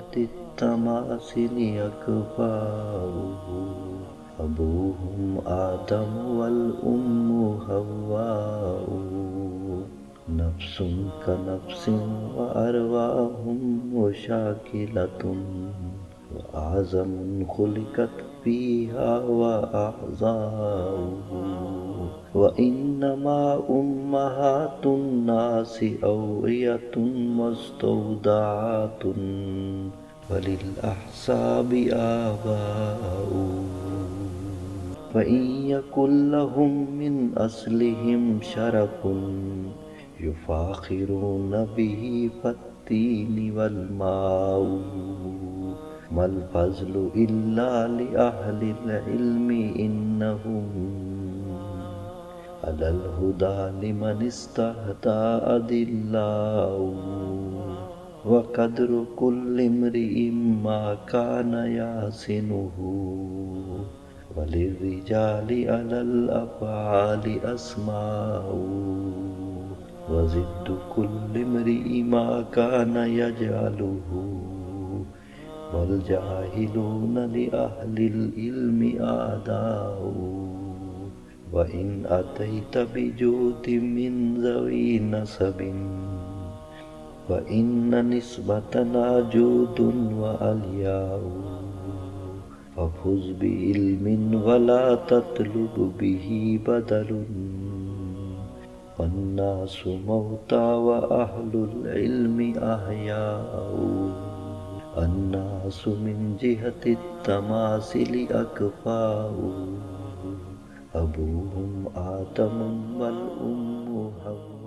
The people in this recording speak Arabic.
جهة التماثل أكفاء أبوهم آدم والأم حواء نفس كنفس وأرواح مشاكلة وأعظم خلقت فيها وأعضاء وإنما أمهات الناس أوعية مستودعات وللأحساب آباء فإن يكن لهم من أصلهم شرف يفاخرون به فالتين والماء ما الفضل إلا لأهل العلم إنهم على الهدى لمن استهدى أدلاء وقدر كل امرئ ما كان يحسنه وللرجال على الأفعال أسماء وزد كل امرئ ما كان يجعله والجاهلون لأهل العلم أعداء وإن أتيت بجود من ذوي نسب فإن نسبتنا جود وألياء ففز بعلم ولا تطلب به بدل فالناس موتى وأهل العلم أحياء. الناس من جهة التماثل أكفاء. أبوهم آدم والأم حواء